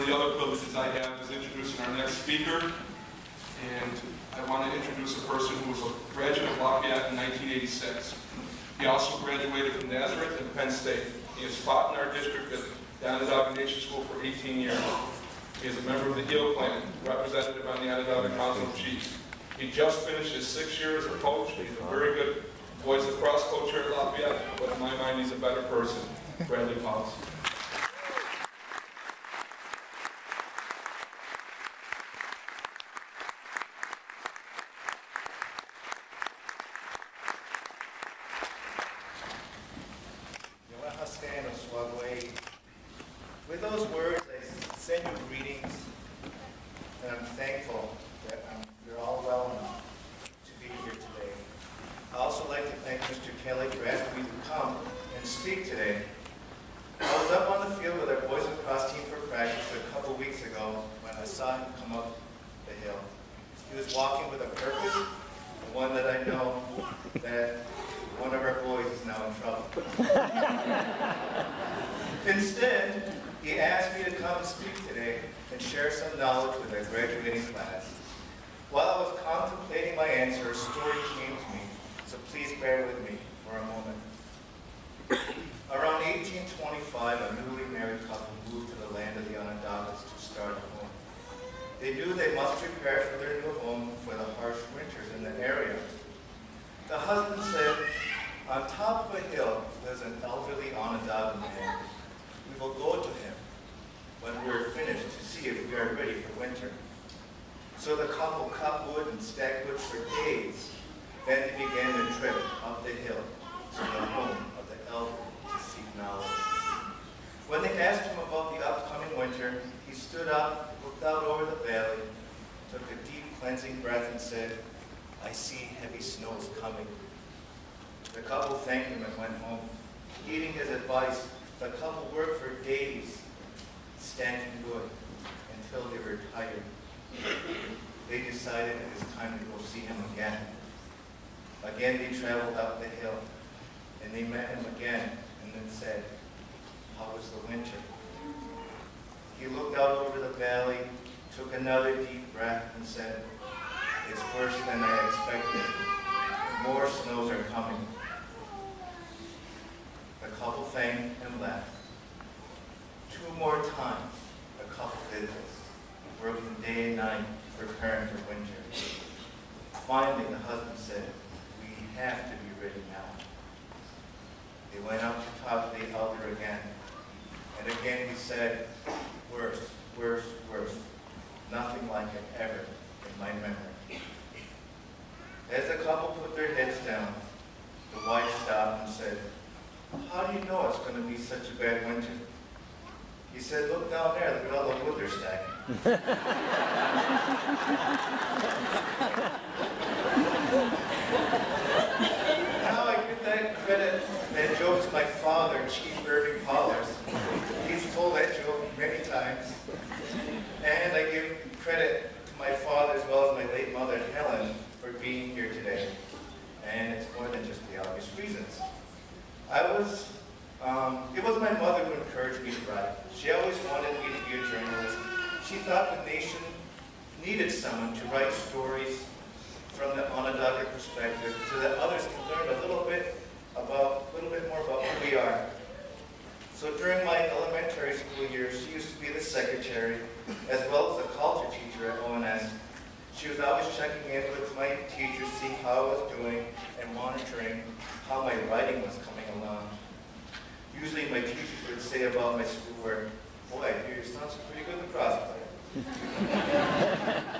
of the other privileges I have is introducing our next speaker. And I want to introduce a person who was a graduate of Lafayette in 1986. He also graduated from Nazareth and Penn State. He has fought in our district at the Onondaga Nation School for 18 years. He is a member of the Eel Clan, representative on the Onondaga Council of Chiefs. He just finished his sixth year as a coach. He's a very good boys lacrosse coach here at Lafayette, but in my mind, he's a better person. Bradley Powless. Those words, I send you greetings, and I'm thankful that um, you're all well enough to be here today. I also like to thank Mr. Kelly for asking me to come and speak today. I was up on the field with our boys lacrosse team for practice a couple weeks ago when I saw him come up the hill. He was walking with a purpose, and one that I know that one of our boys is now in trouble. Instead, he asked me to come and speak today and share some knowledge with our graduating class. While I was contemplating my answer, a story came to me, so please bear with me for a moment. Around 1825, a newly married couple moved to the land of the Onondagas to start a home. They knew they must prepare for their new home for the harsh winters in the area. The husband said, on top of a hill, there's an elderly Onondaga man. We will go to him when we are finished to see if we are ready for winter. So the couple cut wood and stacked wood for days. Then they began their trip up the hill to the home of the elder to seek knowledge. When they asked him about the upcoming winter, he stood up, looked out over the valley, took a deep cleansing breath and said, I see heavy snows coming. The couple thanked him and went home. Heeding his advice, the couple worked for days, stacking wood, until they were tired. They decided it was time to go see him again. Again, they traveled up the hill, and they met him again, and then said, how was the winter? He looked out over the valley, took another deep breath, and said, it's worse than I expected. More snows are coming. The couple thanked and left. Two more times, the couple did this, working day and night, preparing for winter. Finally, the husband said, we have to be ready now. They went up to talk to the elder again. And again he said, worse, worse, worse. Nothing like it ever in my memory. As the couple put their heads down, the wife stopped and said, how do you know it's going to be such a bad winter? He said, look down there, look at the wood they're stacking. Now I give that credit, that joke to my father, Chief Irving Powless. He's told that joke many times. And I give credit to my father as well as my late mother, Helen, for being here today. And it's more than just the obvious reasons. I was, um, it was my mother who encouraged me to write. She always wanted me to be a journalist. She thought the nation needed stories from the Onondaga perspective so that others can learn a little bit about, a little bit more about who we are. So during my elementary school years, she used to be the secretary as well as a culture teacher at ONS. She was always checking in with my teachers, seeing how I was doing and monitoring how my writing was coming along. Usually my teachers would say about my schoolwork, boy, your son's pretty good lacrosse player.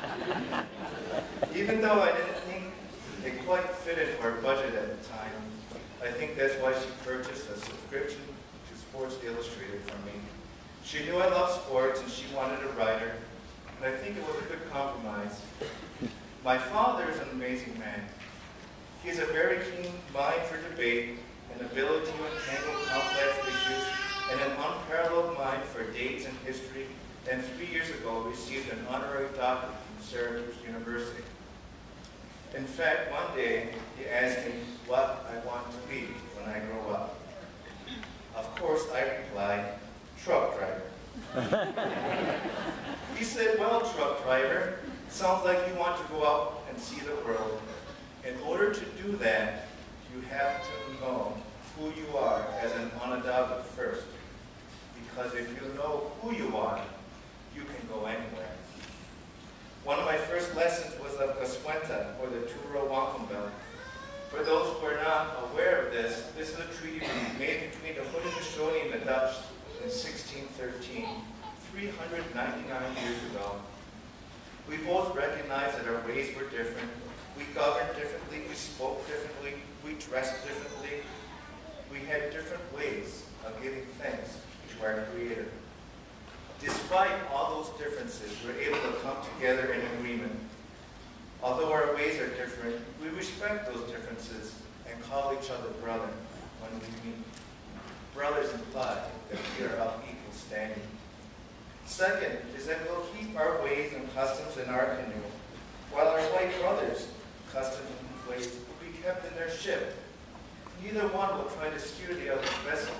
Even though I didn't think it quite fitted our budget at the time, I think that's why she purchased a subscription to Sports Illustrated for me. She knew I loved sports and she wanted a writer, and I think it was a good compromise. My father is an amazing man. He has a very keen mind for debate, an ability to entangle complex issues, and an unparalleled mind for dates and history, and three years ago received an honorary doctorate Syracuse University. In fact, one day he asked me what I want to be when I grow up. Of course, I replied, truck driver. He said, well, truck driver, sounds like you want to go out and see the world. In order to do that, you have to know who you are as an Onondaga first. Because if you know who you are, you can go anywhere. One of my first lessons was of Gascuenta, or the two-row wampum belt. For those who are not aware of this, this is a treaty made between the Haudenosaunee and the Dutch in 1613, 399 years ago. We both recognized that our ways were different. We governed differently, we spoke differently, we dressed differently. We had different ways of giving thanks to our Creator. Despite all those differences, we're able to come together in agreement. Although our ways are different, we respect those differences and call each other brother when we meet. Brothers imply that we are of equal standing. Second is that we'll keep our ways and customs in our canoe, while our white brothers' customs and ways will be kept in their ship. Neither one will try to steer the other's vessel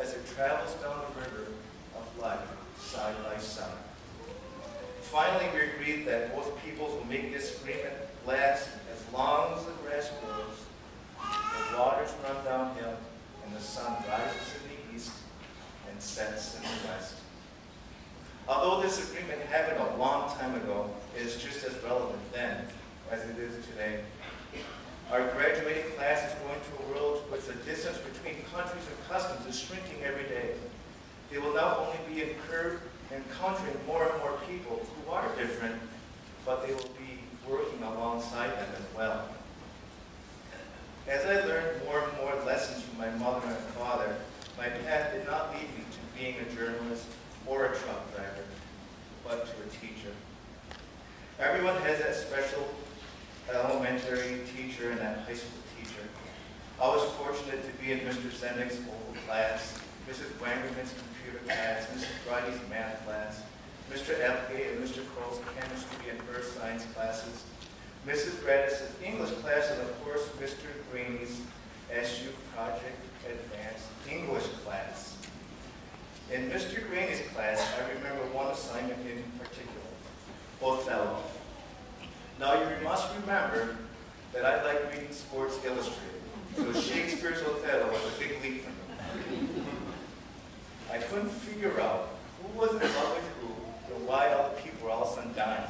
as it travels down the river of life side by side. Finally, we agreed that both peoples will make this agreement last as long as the grass grows, the waters run downhill, and the sun rises in the east and sets in the west. Although this agreement happened a long time ago, it is just as relevant then as it is today. Our graduating class is going to a world where the distance between countries and customs is shrinking every day. They will not only be incurred, encountering more and more people who are different, but they will be working alongside them as well. As I learned more and more lessons from my mother and father, my path did not lead me to being a journalist or a truck driver, but to a teacher. Everyone has that special elementary teacher and that high school teacher. I was fortunate to be in Mr. Zendick's old class, Mrs. Wangerman's computer class, Mrs. Bridie's math class, Mr. Applegate and Mr. Kroll's chemistry and earth science classes, Mrs. Gratis' English class, and of course, Mr. Greeny's SU Project Advanced English class. In Mr. Greeny's class, I remember one assignment in particular, Othello. Now, you must remember that I like reading Sports Illustrated, so Shakespeare's Othello was a big leap for me. I couldn't figure out who was in love with who, or why all the people were all of a sudden dying.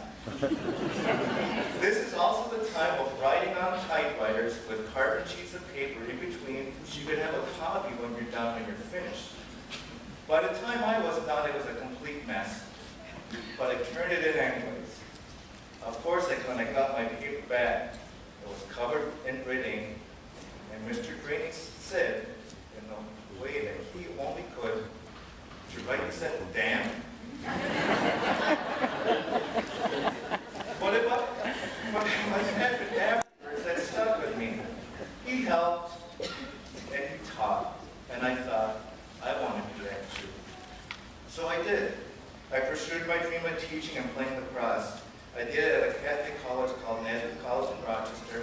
this is also the time of writing on typewriters with carbon sheets of paper in between, so you could copy when you're done when you're finished. By the time I was done, it was a complete mess, but I turned it in anyways. Of course, like when I got my paper back, it was covered in red ink, and Mr. Greeny said, in the way that he only could, to write, he said, damn. but it, what, what happened afterwards that stuck with me. He helped, and he taught, and I thought, I want to do that too. So I did. I pursued my dream of teaching and playing lacrosse. I did it at a Catholic college called Nazareth College in Rochester.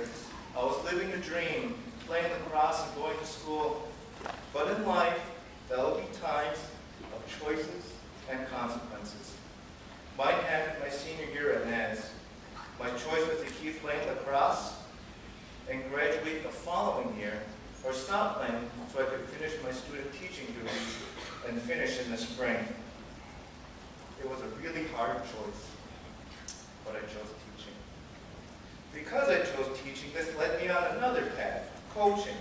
I was living the dream, playing lacrosse and going to school. But in life, there will be times of choices and consequences. Mine happened my senior year at Naz. My choice was to keep playing lacrosse and graduate the following year, or stop playing so I could finish my student teaching duties and finish in the spring. It was a really hard choice but I chose teaching. Because I chose teaching, this led me on another path, coaching.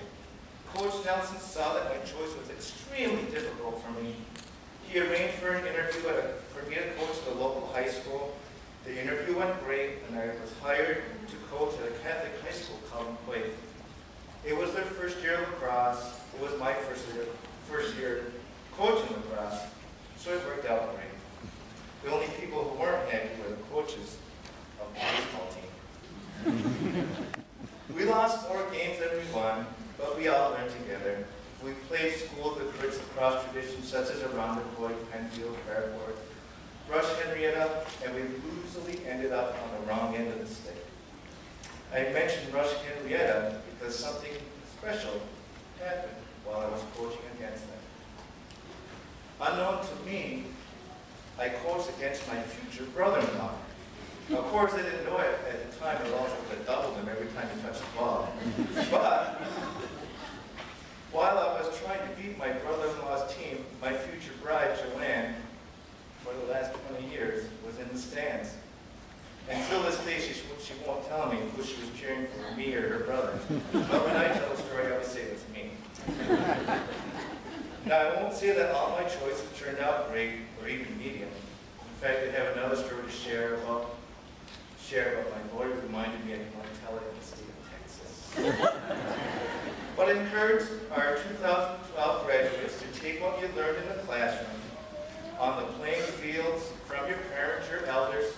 Coach Nelson saw that my choice was extremely difficult for me. He arranged for an interview a, for me to coach the local high school. The interview went great, and I was hired to coach at a Catholic high school called Quake. It was their first year of lacrosse. It was my first year, first year coaching lacrosse, so it worked out great. The only people who weren't happy were the coaches of the baseball team. we lost more games than we won, but we all learned together. We played schools with rich lacrosse traditions such as around the Irondequoit, Penfield, Fairport, Rush Henrietta, and we usually ended up on the wrong end of the stick. I mentioned Rush Henrietta because something special happened while I was coaching against them. Unknown to me, I coached against my future brother-in-law. Of course, I didn't know it at the time, it also could have doubled him every time he touched the ball. But while I was trying to beat my brother-in-law's team, my future bride, Joanne, for the last 20 years, was in the stands. Until this day, she, she won't tell me who she was cheering for, me or her brother. But when I tell the story, I always say it was me. Now, I won't say that all my choices turned out great or even medium. In fact, I have another story to share about, share about my who reminded me I to tell it in the state of Texas. But I encourage our 2012 graduates to take what you learned in the classroom, on the playing fields, from your parents, your elders,